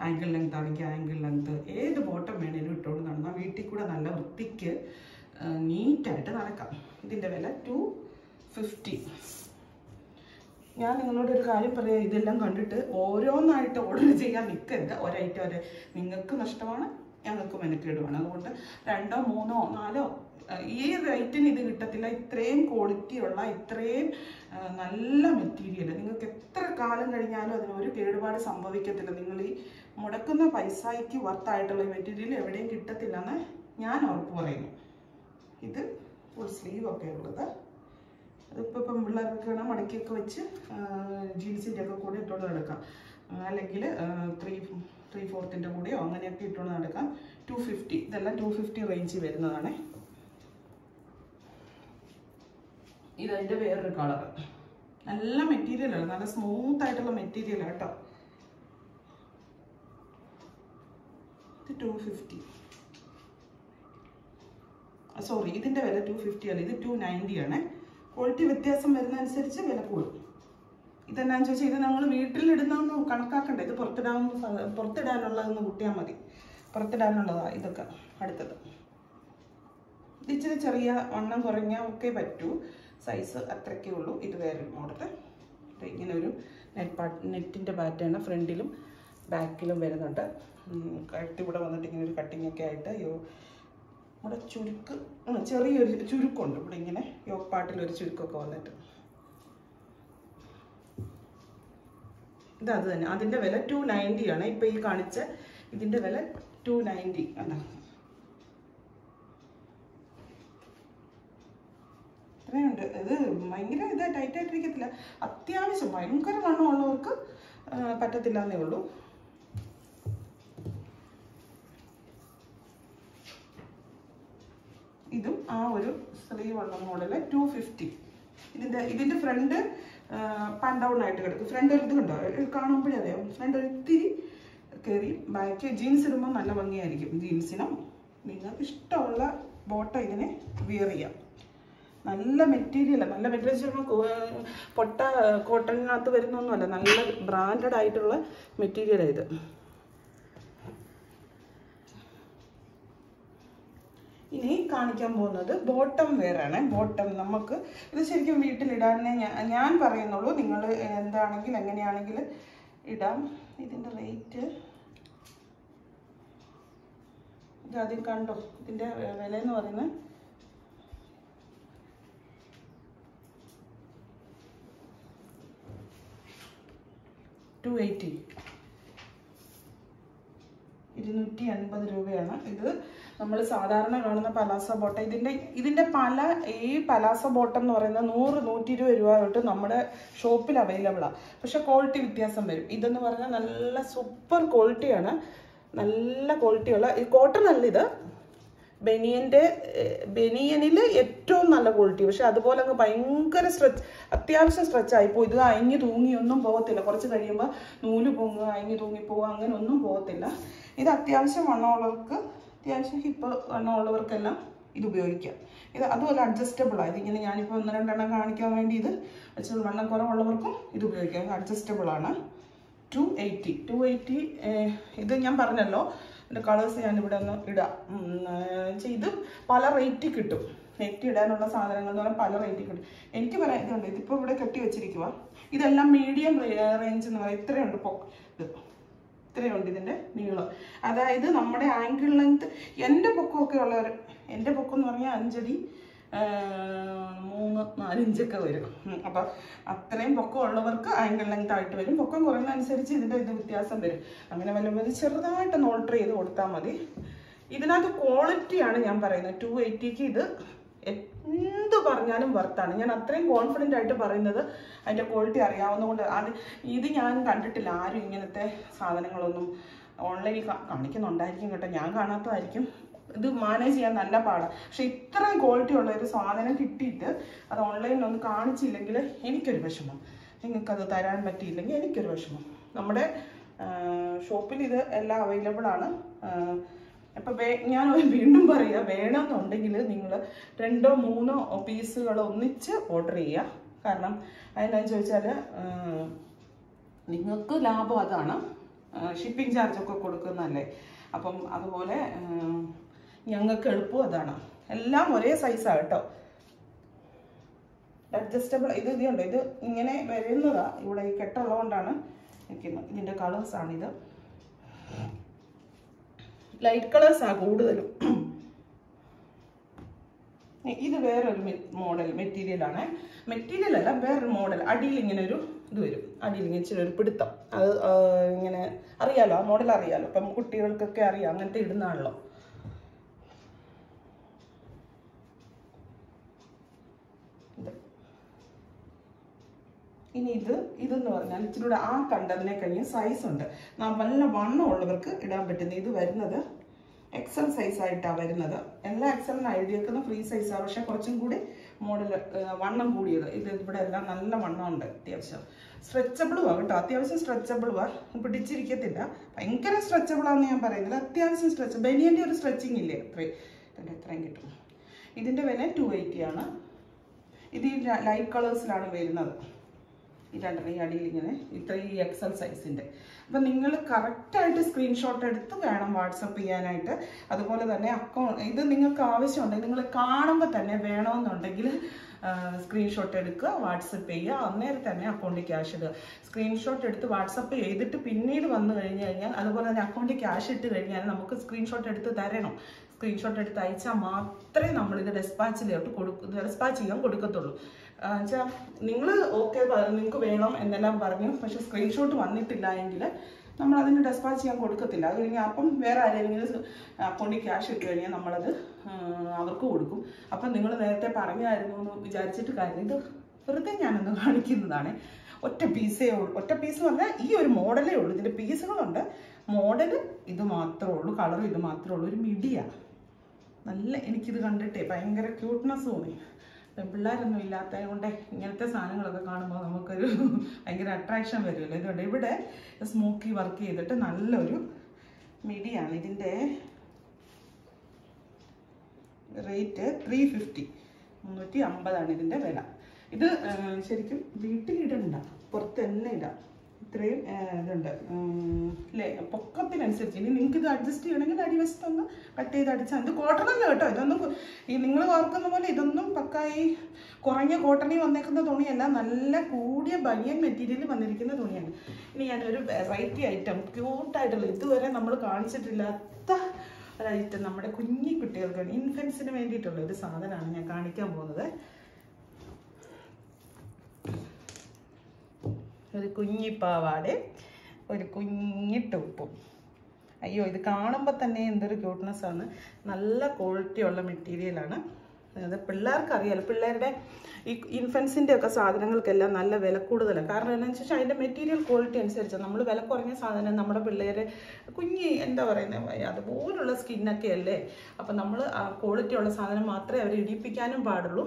ആങ്കിൾ ലെങ്ത് ആണെങ്കിൽ ആങ്കിൾ ലെങ്ത് ഏത് ബോട്ടം വേണേലും ഇട്ടുകൊണ്ട് നടന്നാൽ വീട്ടിൽ കൂടെ നല്ല വൃത്തിക്ക് നീറ്റായിട്ട് നടക്കാം. ഇതിന്റെ വില ടു ഫിഫ്റ്റി ഞാൻ നിങ്ങളോട് ഒരു കാര്യം പറയാം. ഇതെല്ലാം കണ്ടിട്ട് ഓരോന്നായിട്ട് ഓർഡർ ചെയ്യാൻ നിൽക്കരുത് ഒരൈറ്റം ഒരു നിങ്ങൾക്ക് നഷ്ടമാണ് ഞങ്ങൾക്ക് മെനക്കേടുമാണ്. അതുകൊണ്ട് രണ്ടോ മൂന്നോ നാലോ ഈ റേറ്റിന് ഇത് കിട്ടത്തില്ല. ഇത്രയും ക്വാളിറ്റിയുള്ള ഇത്രയും നല്ല മെറ്റീരിയൽ നിങ്ങൾക്ക് എത്ര കാലം കഴിഞ്ഞാലും അതിന് ഒരു കേടുപാട് സംഭവിക്കത്തില്ല. നിങ്ങൾ ഈ മുടക്കുന്ന പൈസയ്ക്ക് വർത്തായിട്ടുള്ള മെറ്റീരിയൽ എവിടെയും കിട്ടത്തില്ലെന്ന് ഞാൻ ഉറപ്പ് പറയുന്നു. ഇത് ഫുൾ സ്ലീവ് ഒക്കെ ഉള്ളത്. അതിപ്പോൾ ഇപ്പം പിള്ളേർക്ക് വേണം മടക്കിയൊക്കെ വെച്ച് ജീൻസിന്റെ ഒക്കെ കൂടെ ഇട്ടുകൊണ്ട് നടക്കാം. അല്ലെങ്കിൽ ത്രീ ത്രീ ഫോർത്തിന്റെ കൂടെയോ അങ്ങനെയൊക്കെ ഇട്ടുകൊണ്ട് നടക്കാം. ടു ഫിഫ്റ്റി ഇതെല്ലാം ടു ഫിഫ്റ്റി റേഞ്ചിൽ വരുന്നതാണ്. ഇതതിന്റെ വേറൊരു കളർ നല്ല മെറ്റീരിയലാണ് നല്ല സ്മൂത്ത് ആയിട്ടുള്ള മെറ്റീരിയലാണ് കേട്ടോ. ഇത് ടു ഫിഫ്റ്റി സോറി ഇതിന്റെ വില ടു ഫിഫ്റ്റി അല്ല. ഇത് ടു നയന്റി ആണ്. ക്വാളിറ്റി വ്യത്യാസം വരുന്നതനുസരിച്ച് വില കൂടും. ഇതെന്നാന്ന് ചോദിച്ചാൽ ഇത് നമ്മൾ വീട്ടിലിടുന്നതെന്ന് കണക്കാക്കണ്ട. ഇത് പുറത്തിടാവുന്ന പുറത്തിടാനുള്ളതെന്ന് കൂട്ടിയാൽ മതി. പുറത്തിടാനുള്ളതാണ് ഇതൊക്കെ അടുത്തത്. ഇച്ചിരി ചെറിയ വണ്ണം കുറഞ്ഞ ഒക്കെ പറ്റൂ. സൈസ് അത്രയ്ക്കേ ഉള്ളൂ. ഇത് വേറൊരു മോഡൽ ഇങ്ങനെ ഒരു നെറ്റ് പാ നെറ്റിന്റെ പാറ്റേൺ ഫ്രണ്ടിലും ബാക്കിലും വരുന്നുണ്ട്. കട്ടി ഇവിടെ വന്നിട്ട് ഇങ്ങനെ ഒരു കട്ടിങ്ങൊക്കെ ആയിട്ട് ഇവിടെ ചുരുക്ക് ചെറിയൊരു ചുരുക്കുണ്ട്. ഇവിടെ ഇങ്ങനെ യോപ്പാട്ടിലൊരു ചുരുക്കൊക്കെ വന്നിട്ട്. ഇതത് തന്നെ. അതിന്റെ വില ടു നയന്റി ആണ്. ഇപ്പം ഈ കാണിച്ച ഇതിന്റെ വില ടു നയന്റി ആണ് ഇത്രയുണ്ട്. ഇത് ഭയങ്കര ഇത് ടൈറ്റായിട്ടിരിക്കത്തില്ല അത്യാവശ്യം ഭയങ്കര വണ്ണമുള്ളവർക്ക് ഉള്ളവർക്ക് പറ്റത്തില്ല എന്നേ ഉള്ളൂ. ആ ഒരു സ്ത്രീവള്ള മോഡൽ ടു ഫിഫ്റ്റി ഇതിന്റെ ഇതിന്റെ ഫ്രണ്ട് പാൻ ഡൗൺ ആയിട്ട് കിടക്കും. ഫ്രണ്ട് ഒരു ഇത് കണ്ടോ? ഇത് കാണുമ്പോഴേ അറിയാം ഫ്രണ്ട് ഒത്തിരി കയറി ബാക്ക് ജീൻസ് ഇടുമ്പോൾ നല്ല ഭംഗിയായിരിക്കും. ജീൻസിനും നിങ്ങൾക്ക് ഇഷ്ടമുള്ള ബോട്ട ഇതിനെ വിയർ ചെയ്യാം. നല്ല മെറ്റീരിയലാണ് നല്ല മെറ്റീരിയൽ പൊട്ട കോട്ടണിനകത്ത് വരുന്നൊന്നുമല്ല. നല്ല ബ്രാൻഡഡ് ആയിട്ടുള്ള മെറ്റീരിയലാണ് ഇത്. ഇനി കാണിക്കാൻ പോകുന്നത് ബോട്ടം വെയറാണ് ബോട്ടം നമുക്ക് ഇത് ശരിക്കും വീട്ടിലിടാനേ ഞാൻ പറയുന്നുള്ളൂ. നിങ്ങൾ എന്താണെങ്കിൽ എങ്ങനെയാണെങ്കിൽ ഇടാം. ഇതിന്റെ റേറ്റ് ഇത് ആദ്യം കണ്ടോ? ഇതിന്റെ വില എന്ന് പറയുന്നത് ടു എയ്റ്റി. ഇരുന്നൂറ്റി എൺപത് രൂപയാണ് ഇത്. നമ്മൾ സാധാരണ കാണുന്ന പലാസ ബോട്ടം. ഇതിന്റെ ഇതിന്റെ പല ഈ പലാസ ബോട്ടം എന്ന് പറയുന്നത് നൂറ് നൂറ്റി ഇരുപത് രൂപ തൊട്ട് നമ്മുടെ ഷോപ്പിൽ അവൈലബിളാണ് പക്ഷേ ക്വാളിറ്റി വ്യത്യാസം വരും. ഇതെന്ന് പറഞ്ഞാൽ നല്ല സൂപ്പർ ക്വാളിറ്റിയാണ് നല്ല ക്വാളിറ്റിയുള്ള ഈ കോട്ടൺ അല്ല ഇത്. ബനിയന്റെ ബനിയനിൽ ഏറ്റവും നല്ല ക്വാളിറ്റി പക്ഷെ അതുപോലെ അങ്ങ് ഭയങ്കര സ്ട്രെച്ച് അത്യാവശ്യം സ്ട്രെച്ച് ആയിപ്പോൾ ഇത് അയഞ്ഞു തൂങ്ങിയൊന്നും പോകത്തില്ല. കുറച്ച് കഴിയുമ്പോൾ നൂൽ പൊങ്ങുക തൂങ്ങി പോവുക അങ്ങനെ ഒന്നും പോകത്തില്ല. ഇത് അത്യാവശ്യം വണ്ണമുള്ളവർക്ക് അത്യാവശ്യം ഹിപ്പ് വണ്ണമുള്ളവർക്കെല്ലാം ഇത് ഉപയോഗിക്കാം. ഇത് അതുപോലെ അഡ്ജസ്റ്റബിൾ ആണ് ഇതിങ്ങനെ ഞാനിപ്പോൾ ഒന്ന് രണ്ടെണ്ണം കാണിക്കാൻ വേണ്ടി ഇത് ഇച്ചിരി വണ്ണം കുറവുള്ളവർക്കും ഇത് ഉപയോഗിക്കാം. ഇത് അഡ്ജസ്റ്റബിൾ ആണ്. ടു എയ്റ്റി ടു എയ്റ്റി ഇത് ഞാൻ പറഞ്ഞല്ലോ. ഇതിന്റെ കളേഴ്സ് ഞാൻ ഇവിടെ ഒന്ന് ഇടാം. ഇത് പല റേറ്റ് കിട്ടും. നെറ്റ് ഇടാനുള്ള സാധനങ്ങൾ എന്ന് പറഞ്ഞാൽ പല റേറ്റിൽ കിട്ടും. എനിക്ക് പറയാം ഇതുണ്ട്. ഇതിപ്പോൾ ഇവിടെ കെട്ടി വെച്ചിരിക്കുക ഇതെല്ലാം മീഡിയം റേഞ്ച് എന്ന് പറയാം. ഇത്രയുണ്ട് പൊക്ക് ഇത്. ഇത്രയുണ്ട് ഇതിന്റെ നീളം. അതായത് നമ്മുടെ ആങ്കിൾ ലെങ്ത് എന്റെ പൊക്കമൊക്കെ ഉള്ളവർ എന്റെ പൊക്കം എന്ന് പറഞ്ഞാൽ അഞ്ചടി മൂന്ന് നാലിഞ്ചൊക്കെ വരും. അപ്പം അത്രയും പൊക്കം ഉള്ളവർക്ക് ആങ്കിൾ ലെങ്ത് ആയിട്ട് വരും. പൊക്കം കുറയുന്നതനുസരിച്ച് ഇതിന്റെ ഇത് വ്യത്യാസം വരും. അങ്ങനെ വല്ലതും ചെറുതായിട്ടൊന്ന് ഓൾട്ടർ ചെയ്ത് കൊടുത്താൽ മതി. ഇതിനകത്ത് ക്വാളിറ്റിയാണ് ഞാൻ പറയുന്നത്. ടു എയ്റ്റിക്ക് ഇത് പറഞ്ഞാലും വർത്താണ് ഞാൻ അത്രയും കോൺഫിഡന്റ് ആയിട്ട് പറയുന്നത് അതിന്റെ ക്വാളിറ്റി അറിയാവുന്നതുകൊണ്ട് അത് ഇത് ഞാൻ കണ്ടിട്ടില്ല. ആരും ഇങ്ങനത്തെ സാധനങ്ങളൊന്നും ഓൺലൈനിൽ കാണിക്കുന്നുണ്ടായിരിക്കും കേട്ടോ. ഞാൻ കാണാത്തതായിരിക്കും. ഇത് മാനേജ് ചെയ്യാൻ നല്ല പാടാണ് പക്ഷെ ഇത്രയും ക്വാളിറ്റി ഉള്ള ഒരു സാധനം കിട്ടിയിട്ട് അത് ഓൺലൈനിൽ ഒന്ന് കാണിച്ചില്ലെങ്കിൽ എനിക്കൊരു വിഷമം. നിങ്ങൾക്കത് തരാൻ പറ്റിയില്ലെങ്കിൽ എനിക്കൊരു വിഷമം. നമ്മുടെ ഷോപ്പിൽ ഇത് എല്ലാം അവൈലബിൾ ആണ്. അപ്പം ഞാൻ വീണ്ടും പറയാ. വേണമെന്നുണ്ടെങ്കിൽ നിങ്ങൾ രണ്ടോ മൂന്നോ പീസുകൾ ഒന്നിച്ച് ഓർഡർ ചെയ്യുക. കാരണം അതിനെന്ന് ചോദിച്ചാൽ നിങ്ങൾക്ക് ലാഭം അതാണ്. ഷിപ്പിംഗ് ചാർജൊക്കെ കൊടുക്കുന്നതല്ലേ. അപ്പം അതുപോലെ ഞങ്ങൾക്ക് എളുപ്പം അതാണ്. എല്ലാം ഒരേ സൈസാണ് കേട്ടോ. അഡ്ജസ്റ്റബിൾ ഇത് ഇതുണ്ട്? ഇത് ഇങ്ങനെ വരുന്നതാ. ഇവിടെ ഈ കെട്ടുള്ളതുകൊണ്ടാണ് നിൽക്കുന്നത്. ഇതിന്റെ കളേഴ്സാണിത് ലൈറ്റ് കളേഴ്സാണ് കൂടുതലും. ഇത് വേറൊരു മോഡൽ മെറ്റീരിയലാണ് മെറ്റീരിയൽ അല്ല വേറൊരു മോഡൽ അടിയിൽ ഇങ്ങനെ ഒരു ഇത് വരും. അടിയിൽ ഇങ്ങനെ ഇച്ചിരി ഒരു പിടുത്തം. അത് ഇങ്ങനെ അറിയാലോ? ആ മോഡൽ അറിയാലോ? അപ്പം കുട്ടികൾക്കൊക്കെ അറിയാം അങ്ങനത്തെ ഇടുന്നതാണല്ലോ ഇത് ഇനി ഇത് ഇതെന്ന് പറഞ്ഞാൽ ഇച്ചിരി കൂടെ ആ കണ്ടതിനെ കഴിഞ്ഞ് സൈസ് ഉണ്ട്. നല്ല വണ്ണം ഉള്ളവർക്ക് ഇടാൻ പറ്റുന്ന ഇത് വരുന്നത് എക്സൽ സൈസ് ആയിട്ടാണ് വരുന്നത്. എല്ലാ എക്സലിനും എഴുതിയേക്കുന്ന ഫ്രീ സൈസാണ് പക്ഷെ കുറച്ചും കൂടി മോഡൽ വണ്ണം കൂടിയത്. ഇത് ഇവിടെ എല്ലാം നല്ല വണ്ണം ഉണ്ട് അത്യാവശ്യം. സ്ട്രെച്ചബിളും ആണ് കേട്ടോ. അത്യാവശ്യം സ്ട്രെച്ചബിൾ ആ. പിടിച്ചിരിക്കത്തില്ല. ഭയങ്കര സ്ട്രെച്ചബിൾ ആണെന്ന് ഞാൻ പറയുന്നില്ല. അത്യാവശ്യം സ്ട്രെച്ച് ബനിയന്റെ ഒരു സ്ട്രെച്ചിങ് ഇല്ലേ? അത്രയും ഇതിന്റെ എത്രയും കിട്ടും ഇതിന്റെ വില ടു എയ്റ്റി ആണ്. ഇത് ലൈറ്റ് കളേഴ്സിലാണ് വരുന്നത്. ഈ രണ്ടര ഈ അടിയിൽ ഇങ്ങനെ ഇത്ര ഈ എക്സൽ സൈസിന്റെ അപ്പം നിങ്ങൾ കറക്റ്റായിട്ട് സ്ക്രീൻഷോട്ട് എടുത്ത് വേണം വാട്സപ്പ് ചെയ്യാനായിട്ട്. അതുപോലെ തന്നെ അക്കൗണ്ട് ഇത് നിങ്ങൾക്ക് ആവശ്യമുണ്ടെങ്കിൽ നിങ്ങൾ കാണുമ്പോൾ തന്നെ വേണമെന്നുണ്ടെങ്കിൽ സ്ക്രീൻഷോട്ട് എടുക്കുക വാട്സപ്പ് ചെയ്യുക അന്നേരം തന്നെ അക്കൗണ്ടിൽ ക്യാഷ് ഇടുക. സ്ക്രീൻഷോട്ട് എടുത്ത് വാട്സപ്പ് ചെയ്തിട്ട് പിന്നീട് വന്നു കഴിഞ്ഞ് കഴിഞ്ഞാൽ അതുപോലെ തന്നെ അക്കൗണ്ടിൽ ക്യാഷ് ഇട്ട് കഴിഞ്ഞാൽ നമുക്ക് സ്ക്രീൻഷോട്ട് എടുത്ത് തരണം. സ്ക്രീൻഷോട്ട് എടുത്ത് അയച്ചാൽ മാത്രമേ നമ്മളിത് ഡെസ്പാച്ചിലോട്ട് കൊടുക്കും ഡെസ്പാച്ച് ചെയ്യാൻ കൊടുക്കത്തുള്ളൂ. വെച്ചാൽ നിങ്ങൾ ഓക്കെ നിങ്ങൾക്ക് വേണം എന്നെല്ലാം പറഞ്ഞു പക്ഷേ സ്ക്രീൻഷോട്ട് വന്നിട്ടില്ല എങ്കിൽ നമ്മൾ അതിന് ഡെസ്പാച്ച് ചെയ്യാൻ കൊടുക്കത്തില്ല. അത് കഴിഞ്ഞാൽ അപ്പം വേറെ ആരെങ്കിലും അക്കൗണ്ടിൽ ക്യാഷ് ഇട്ട് കഴിഞ്ഞാൽ നമ്മളത് അവർക്ക് കൊടുക്കും. അപ്പം നിങ്ങൾ നേരത്തെ പറഞ്ഞായിരുന്നു എന്ന് വിചാരിച്ചിട്ട് കാര്യം ഇത് വെറുതെ ഞാനൊന്ന് കാണിക്കുന്നതാണ്. ഒറ്റ പീസേ ഉള്ളൂ. ഒറ്റ പീസ് എന്ന് പറഞ്ഞാൽ ഈ ഒരു മോഡലേ ഉള്ളൂ. ഇതിന്റെ പീസുകളുണ്ട് മോഡൽ ഇത് മാത്രമേ ഉള്ളൂ. കളർ ഇത് മാത്രമേ ഉള്ളൂ. ഒരു മിഡിയാണ് നല്ല എനിക്കിത് കണ്ടിട്ടേ ഭയങ്കര ക്യൂട്ട്നെസ് തോന്നി. പിള്ളേരൊന്നും ഇല്ലാത്തത് കൊണ്ട് ഇങ്ങനത്തെ സാധനങ്ങളൊക്കെ കാണുമ്പോൾ നമുക്കൊരു ഭയങ്കര അട്രാക്ഷൻ വരുമല്ലോ. ഇതുകൊണ്ട് ഇവിടെ സ്മോക്കി വർക്ക് ചെയ്തിട്ട് നല്ലൊരു മിടിയാണ് ഇതിന്റെ റേറ്റ് ത്രീ ഫിഫ്റ്റി മുന്നൂറ്റി അമ്പതാണ് ഇതിന്റെ വില. ഇത് ശരിക്കും വീട്ടിലിടണ്ട. പുറത്ത് തന്നെ ഇടാം. ഇത്രയും ഇതുണ്ട്. അല്ലേ പൊക്കത്തിനനുസരിച്ച്. ഇനി നിങ്ങൾക്ക് ഇത് അഡ്ജസ്റ്റ് ചെയ്യണമെങ്കിൽ അടിവശത്തൊന്ന് കട്ട് ചെയ്ത് അടിച്ചാൽ ഇത് കോട്ടൺ അല്ല കേട്ടോ. ഇതൊന്നും ഈ നിങ്ങൾ ഓർക്കുന്ന പോലെ ഇതൊന്നും പക്കായി കുറഞ്ഞ കോട്ടണിൽ വന്നേക്കുന്ന തുണിയല്ല. നല്ല കൂടിയ ബനിയൻ മെറ്റീരിയൽ വന്നിരിക്കുന്ന തുണിയാണ്. ഇനി ഞാനൊരു വെറൈറ്റി ഐറ്റം ക്യൂട്ടായിട്ടുള്ള ഇതുവരെ നമ്മൾ കാണിച്ചിട്ടില്ലാത്ത ഒരു ഐറ്റം നമ്മുടെ കുഞ്ഞി കുട്ടികൾക്ക് ഇൻഫൻസിന് വേണ്ടിയിട്ടുള്ള ഒരു സാധനമാണ് ഞാൻ കാണിക്കാൻ പോകുന്നത്. ഒരു കുഞ്ഞി പാവാടെ ഒരു കുഞ്ഞി ടോപ്പും. അയ്യോ ഇത് കാണുമ്പോൾ തന്നെ എന്തൊരു ക്യൂട്ട്നെസ് ആണ്. നല്ല ക്വാളിറ്റി ഉള്ള മെറ്റീരിയലാണ് അത് പിള്ളേർക്ക് പിള്ളേരുടെ ഈ ഇൻഫൻസിന്റെ ഒക്കെ സാധനങ്ങൾക്കെല്ലാം നല്ല വില കൂടുതലാണ് കാരണം എന്താണെന്ന് വെച്ചാൽ അതിന്റെ മെറ്റീരിയൽ ക്വാളിറ്റി അനുസരിച്ചാണ് നമ്മൾ വില കുറഞ്ഞ സാധനം നമ്മുടെ പിള്ളേരെ കുഞ്ഞി എന്താ പറയുന്നത് അതുപോലുള്ള സ്കിന്നൊക്കെ അല്ലേ? അപ്പം നമ്മൾ ക്വാളിറ്റി ഉള്ള സാധനം മാത്രമേ അവർ ഇടിപ്പിക്കാനും പാടുള്ളൂ.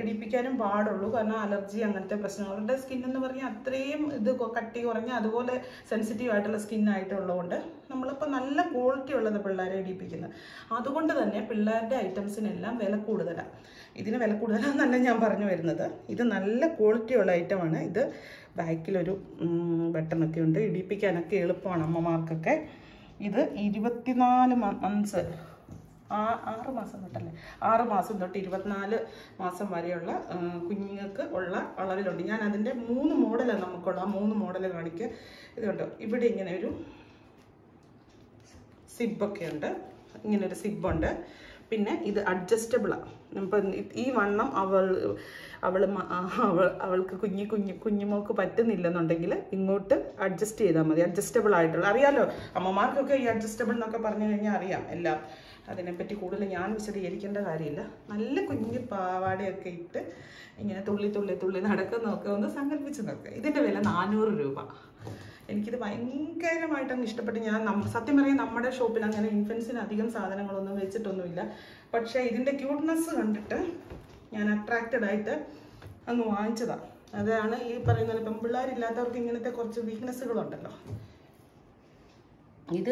ഇടിപ്പിക്കാനും പാടുള്ളൂ. കാരണം അലർജി അങ്ങനത്തെ പ്രശ്നങ്ങൾ. അവരുടെ സ്കിന്നെന്ന് പറഞ്ഞാൽ അത്രയും ഇത് കട്ടി കുറഞ്ഞ അതുപോലെ സെൻസിറ്റീവ് ആയിട്ടുള്ള സ്കിൻ ആയിട്ടുള്ളതുകൊണ്ട് നമ്മളിപ്പോൾ നല്ല ക്വാളിറ്റി ഉള്ളത് പിള്ളേരെ ഇടിപ്പിക്കുന്നത് അതുകൊണ്ട് തന്നെ പിള്ളേരുടെ ഐറ്റംസിനെല്ലാം വില കൂടുതലാണ് ഇതിന് വില കൂടുതലാണെന്നല്ല ഞാൻ പറഞ്ഞു വരുന്നത്. ഇത് നല്ല ക്വാളിറ്റി ഉള്ള ഐറ്റമാണ് ഇത് ബാക്കിലൊരു ബട്ടണൊക്കെ ഉണ്ട്. ഇടിപ്പിക്കാനൊക്കെ എളുപ്പമാണ് അമ്മമാർക്കൊക്കെ. ഇത് ഇരുപത്തിനാല് മന്ത്സ് ആ ആറ് മാസം തൊട്ടല്ലേ? ആറ് മാസം തൊട്ട് ഇരുപത്തിനാല് മാസം വരെയുള്ള കുഞ്ഞുങ്ങൾക്ക് ഉള്ള അളവിലുണ്ട്. ഞാൻ അതിന്റെ മൂന്ന് മോഡലാണ് നമുക്കുള്ള ആ മൂന്ന് മോഡൽ കാണിക്കുക ഇതുണ്ട്. ഇവിടെ ഇങ്ങനെ ഒരു സിബൊക്കെ ഉണ്ട് ഇങ്ങനൊരു സിബുണ്ട്. പിന്നെ ഇത് അഡ്ജസ്റ്റബിളാണ് ഇപ്പം ഈ വണ്ണം അവൾ അവൾ അവൾ അവൾക്ക് കുഞ്ഞി കുഞ്ഞു കുഞ്ഞുമോൾക്ക് പറ്റുന്നില്ലെന്നുണ്ടെങ്കിൽ ഇങ്ങോട്ട് അഡ്ജസ്റ്റ് ചെയ്താൽ മതി. അഡ്ജസ്റ്റബിൾ ആയിട്ടുള്ള അറിയാലോ അമ്മമാർക്കൊക്കെ ഈ അഡ്ജസ്റ്റബിൾ എന്നൊക്കെ പറഞ്ഞു കഴിഞ്ഞാൽ അറിയാം എല്ലാം. അതിനെപ്പറ്റി കൂടുതൽ ഞാൻ വിശദീകരിക്കേണ്ട കാര്യമില്ല. നല്ല കുഞ്ഞു പാവാടയൊക്കെ ഇട്ട് ഇങ്ങനെ തുള്ളി തുള്ളി തുള്ളി നടക്കുന്നതൊക്കെ ഒന്ന് സങ്കല്പിച്ച് നോക്കുക ഇതിന്റെ വില നാനൂറ് രൂപ. എനിക്കിത് ഭയങ്കരമായിട്ട് അങ്ങ് ഇഷ്ടപ്പെട്ട് ഞാൻ സത്യം പറയാം നമ്മുടെ ഷോപ്പിൽ അങ്ങനെ ഇൻഫൻസിന് അധികം സാധനങ്ങളൊന്നും വെച്ചിട്ടൊന്നുമില്ല. പക്ഷേ ഇതിന്റെ ക്യൂട്ട്നെസ് കണ്ടിട്ട് ഞാൻ അട്രാക്റ്റഡ് ആയിട്ട് അങ്ങ് വാങ്ങിച്ചതാണ് അതാണ് ഈ പറയുന്ന പെൺപിള്ളേരില്ലാത്തവർക്ക് പിള്ളേരില്ലാത്തവർക്ക് ഇങ്ങനത്തെ കുറച്ച് വീക്ക്നെസ്സുകളുണ്ടല്ലോ ഇത്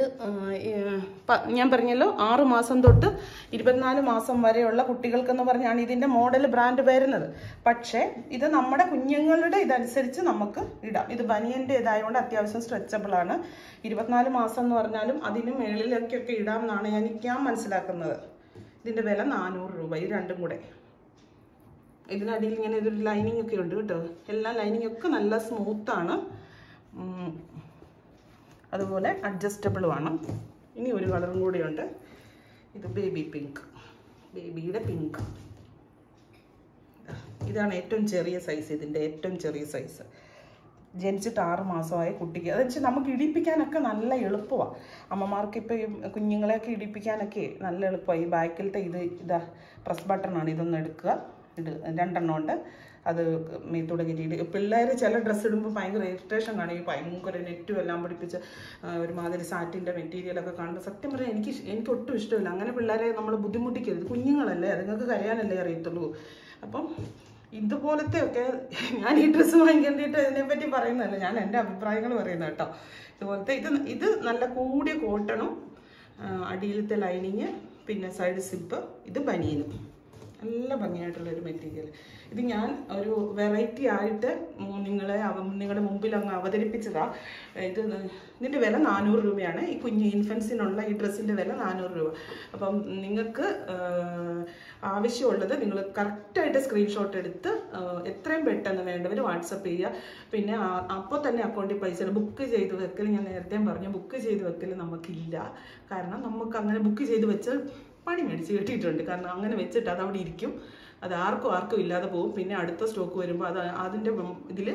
ഞാൻ പറഞ്ഞല്ലോ ആറ് മാസം തൊട്ട് ഇരുപത്തിനാല് മാസം വരെയുള്ള കുട്ടികൾക്കെന്ന് പറഞ്ഞാണ് ഇതിന്റെ മോഡൽ ബ്രാൻഡ് വരുന്നത്. പക്ഷേ ഇത് നമ്മുടെ കുഞ്ഞുങ്ങളുടെ ഇതനുസരിച്ച് നമുക്ക് ഇടാം. ഇത് ബനിയന്റെ ഇതായതുകൊണ്ട് അത്യാവശ്യം സ്ട്രെച്ചബിളാണ് ഇരുപത്തിനാല് മാസം എന്ന് പറഞ്ഞാലും അതിന് മേളിലേക്കൊക്കെ ഇടാം എന്നാണ് ഞാൻ ഞാൻ മനസ്സിലാക്കുന്നത്. ഇതിന്റെ വില നാനൂറ് രൂപ ഇത് രണ്ടും കൂടെ. ഇതിനടിയിൽ ഇങ്ങനെ ഇതൊരു ലൈനിങ് ഒക്കെ ഉണ്ട് കേട്ടോ. എല്ലാ ലൈനിങ് ഒക്കെ നല്ല സ്മൂത്താണ് അതുപോലെ അഡ്ജസ്റ്റബിളുമാണ് ഇനി ഒരു കളറും കൂടിയുണ്ട്. ഇത് ബേബി പിങ്ക് ബേബിയുടെ പിങ്ക് ഇതാണ് ഏറ്റവും ചെറിയ സൈസ് ഇതിന്റെ ഏറ്റവും ചെറിയ സൈസ് ജനിച്ചിട്ട് ആറ് മാസമായ കുട്ടിക്ക്. അത് വെച്ചാൽ നമുക്ക് ഇടിപ്പിക്കാനൊക്കെ നല്ല എളുപ്പമാണ് അമ്മമാർക്ക് ഇപ്പോൾ കുഞ്ഞുങ്ങളെയൊക്കെ ഇടിപ്പിക്കാനൊക്കെ നല്ല എളുപ്പമാണ് ഈ ബാക്കിലത്തെ ഇത് ഇതാ പ്രസ് ബട്ടണാണ് ഇതൊന്ന് എടുക്കുക. ഇത് രണ്ടെണ്ണം ഉണ്ട്. അത് മേത്തൂടെ കയറ്റിയിട്ട് പിള്ളേർ ചില ഡ്രസ്സ് ഇടുമ്പോൾ ഭയങ്കര ഇറിറ്റേഷൻ കാണും. ഈ ഭയങ്കര നെറ്റും എല്ലാം പിടിപ്പിച്ച് ഒരുമാതിരി സാറ്റിന്റെ മെറ്റീരിയലൊക്കെ കാണുമ്പോൾ സത്യം പറഞ്ഞാൽ എനിക്ക് എനിക്ക് ഒട്ടും ഇഷ്ടമില്ല. അങ്ങനെ പിള്ളേരെ നമ്മൾ ബുദ്ധിമുട്ടിക്കരുത്. കുഞ്ഞുങ്ങളല്ലേ? അതുങ്ങൾക്ക് കരയാനല്ലേ അറിയത്തുള്ളൂ. അപ്പം ഇതുപോലത്തെ ഒക്കെ ഞാൻ ഈ ഡ്രസ്സ് വാങ്ങിക്കേണ്ടിയിട്ട് ഇതിനെപ്പറ്റി പറയുന്നതല്ല. ഞാൻ എന്റെ അഭിപ്രായങ്ങൾ പറയുന്നത് കേട്ടോ. ഇതുപോലത്തെ ഇത് ഇത് നല്ല കൂടിയ കോട്ടണും അടിയിലത്തെ ലൈനിങ് പിന്നെ സൈഡ് സിപ്പ് ഇത് ബനിയനും. നല്ല ഭംഗിയായിട്ടുള്ള ഒരു മെറ്റീരിയൽ. ഇത് ഞാൻ ഒരു വെറൈറ്റി ആയിട്ട് നിങ്ങളെ നിങ്ങളുടെ മുമ്പിൽ അങ്ങ് അവതരിപ്പിച്ചതാ. ഇത് ഇതിന്റെ വില നാനൂറ് രൂപയാണ്. ഈ കുഞ്ഞ് ഇൻഫൻസിനുള്ള ഈ ഡ്രസ്സിന്റെ വില നാനൂറ് രൂപ. അപ്പം നിങ്ങൾക്ക് ആവശ്യമുള്ളത് നിങ്ങൾ കറക്റ്റായിട്ട് സ്ക്രീൻഷോട്ട് എടുത്ത് എത്രയും പെട്ടെന്ന് വേണ്ടവർ വാട്സപ്പ് ചെയ്യുക പിന്നെ അപ്പോൾ തന്നെ അക്കൗണ്ടിൽ പൈസ ബുക്ക് ചെയ്ത് വെക്കൽ ഞാൻ നേരത്തെ പറഞ്ഞു. ബുക്ക് ചെയ്ത് വെക്കൽ നമുക്കില്ല. കാരണം നമുക്ക് അങ്ങനെ ബുക്ക് ചെയ്ത് വെച്ച് പണി മേടിച്ച് കെട്ടിയിട്ടുണ്ട്. കാരണം അങ്ങനെ വെച്ചിട്ട് അത് അവിടെ ഇരിക്കും. അത് ആർക്കും ആർക്കും ഇല്ലാതെ പോകും. പിന്നെ അടുത്ത സ്റ്റോക്ക് വരുമ്പോൾ അത് അതിന്റെ ഇതിൽ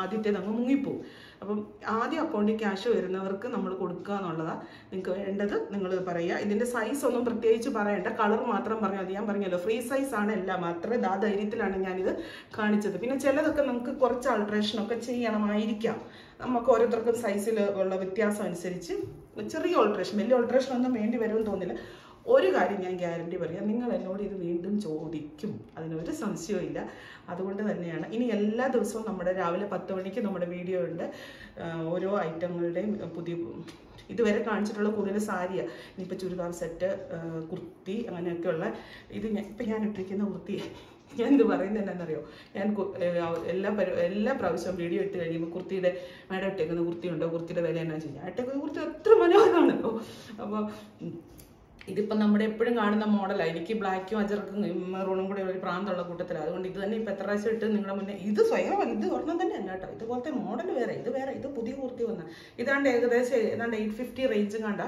ആദ്യത്തേത് അങ്ങ് മുങ്ങിപ്പോവും. അപ്പം ആദ്യം അക്കൗണ്ടിൽ ക്യാഷ് വരുന്നവർക്ക് നമ്മൾ കൊടുക്കുക എന്നുള്ളതാണ് നിങ്ങൾക്ക് വേണ്ടത്. നിങ്ങൾ പറയുക ഇതിന്റെ സൈസ് ഒന്നും പ്രത്യേകിച്ച് പറയണ്ട. കളർ മാത്രം പറഞ്ഞാൽ മതി. ഞാൻ പറഞ്ഞല്ലോ ഫ്രീ സൈസ് ആണ് എല്ലാം. മാത്രമേ ആ ധൈര്യത്തിലാണ് ഞാനിത് കാണിച്ചത്. പിന്നെ ചിലതൊക്കെ നമുക്ക് കുറച്ച് ആൾട്രേഷനൊക്കെ ചെയ്യണമായിരിക്കാം. നമുക്ക് ഓരോരുത്തർക്കും സൈസിൽ ഉള്ള വ്യത്യാസം അനുസരിച്ച് ചെറിയ ഓൾട്രേഷൻ വലിയ ഓൾട്രേഷൻ ഒന്നും വേണ്ടി വരുമെന്ന് തോന്നില്ല ഒരു കാര്യം ഞാൻ ഗ്യാരണ്ടി പറയാം. നിങ്ങൾ എന്നോട് ഇത് വീണ്ടും ചോദിക്കും. അതിനൊരു സംശയവും ഇല്ല അതുകൊണ്ട് തന്നെയാണ്. ഇനി എല്ലാ ദിവസവും നമ്മുടെ രാവിലെ പത്ത് മണിക്ക് നമ്മുടെ വീഡിയോ ഉണ്ട്. ഓരോ ഐറ്റങ്ങളുടെയും പുതിയ ഇതുവരെ കാണിച്ചിട്ടുള്ള കൂടുതൽ സാരിയാണ് ഇനിയിപ്പോൾ ചുരിദാർ സെറ്റ് കുർത്തി അങ്ങനെയൊക്കെയുള്ള ഇത് ഞാൻ ഇപ്പം ഞാൻ ഇട്ടിരിക്കുന്ന കുർത്തി ഞാൻ ഇത് പറയുന്നത് ഞാൻ എല്ലാ പരി എല്ലാ പ്രാവശ്യവും വീഡിയോ ഇട്ട് കഴിയുമ്പോൾ കുർത്തിയുടെ മേഡം ഇട്ടേക്കുന്ന കുർത്തിയുണ്ടോ? കുർത്തിയുടെ വില എന്നാ ചെയ്യാം ഇട്ടേക്കുന്ന കുർത്തി എത്ര മനോഹരമാണല്ലോ അപ്പോൾ ഇതിപ്പോൾ നമ്മുടെ എപ്പോഴും കാണുന്ന മോഡലാണ് എനിക്ക് ബ്ലാക്കും അജർക്കും മെറൂണും കൂടെ ഒരു പ്രാന്തമുള്ള കൂട്ടത്തിലാണ് അതുകൊണ്ട് ഇത് തന്നെ ഇപ്പം എത്ര പ്രാവശ്യം ഇട്ട് നിങ്ങളുടെ മുന്നേ ഇത് സ്വയം ഇത് ഒരെണ്ണം തന്നെ അല്ല കേട്ടോ. ഇതുപോലത്തെ മോഡൽ വേറെ. ഇത് വേറെ. ഇത് പുതിയ കുർത്തി വന്ന. ഇതാണ്ട് ഏകദേശം ഏതാണ്ട് എയ്റ്റ് ഫിഫ്റ്റി റേഞ്ചും കണ്ട.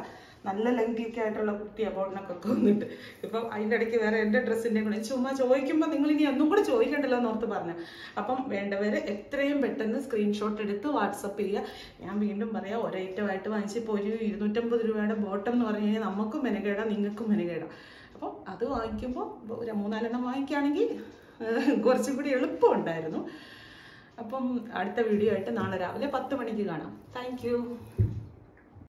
നല്ല ലെങ്തി ഒക്കെ ആയിട്ടുള്ള കുട്ടി അബോട്ടിനൊക്കെ വന്നിട്ട്. ഇപ്പം അതിന്റെ ഇടയ്ക്ക് വേറെ എന്റെ ഡ്രസ്സിന്റെ കൂടെ ചുമ്മാ ചോദിക്കുമ്പോൾ നിങ്ങൾ ഇനി ഒന്നും കൂടെ ചോദിക്കണ്ടല്ലോ എന്നോർത്ത് പറഞ്ഞു. അപ്പം വേണ്ടവർ എത്രയും പെട്ടെന്ന് സ്ക്രീൻഷോട്ട് എടുത്ത് വാട്സപ്പ് ചെയ്യുക ഞാൻ വീണ്ടും പറയാം ഒരൈറ്റമായിട്ട് വാങ്ങിച്ചപ്പോൾ ഒരു ഇരുന്നൂറ്റമ്പത് രൂപയുടെ ബോട്ടം എന്ന് പറഞ്ഞു കഴിഞ്ഞാൽ നമുക്കും മെനകേടാം നിങ്ങൾക്കും മെനകേടാം അപ്പം അത് വാങ്ങിക്കുമ്പോൾ ഒരു മൂന്നാലെണ്ണം വാങ്ങിക്കുകയാണെങ്കിൽ കുറച്ചും കൂടി എളുപ്പമുണ്ടായിരുന്നു അപ്പം അടുത്ത വീഡിയോ ആയിട്ട് നാളെ രാവിലെ പത്ത് മണിക്ക് കാണാം. താങ്ക്